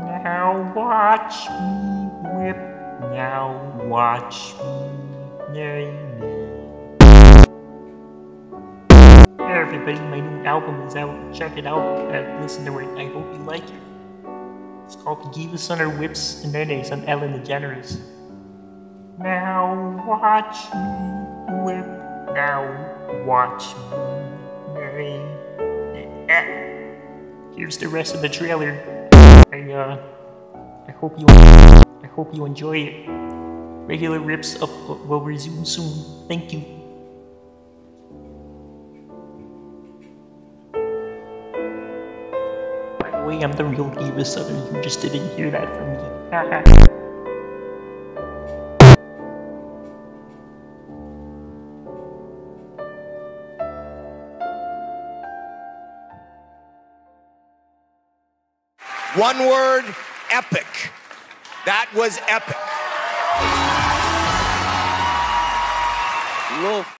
Now watch me whip. Now watch me. Nae, nae. Hey everybody, my new album is out. Check it out. Uh, listen to it. I hope you like it. It's called GiIvaSunner Whips and Mayonnaise on Ellen DeGeneres. Now watch me whip. Now watch me. Nae. Here's the rest of the trailer. I uh, I hope you, I hope you enjoy it. Regular rips up will resume soon. Thank you. By the way, I'm the real GiIvaSunner. You just didn't hear that from me. One word, epic. That was epic. Little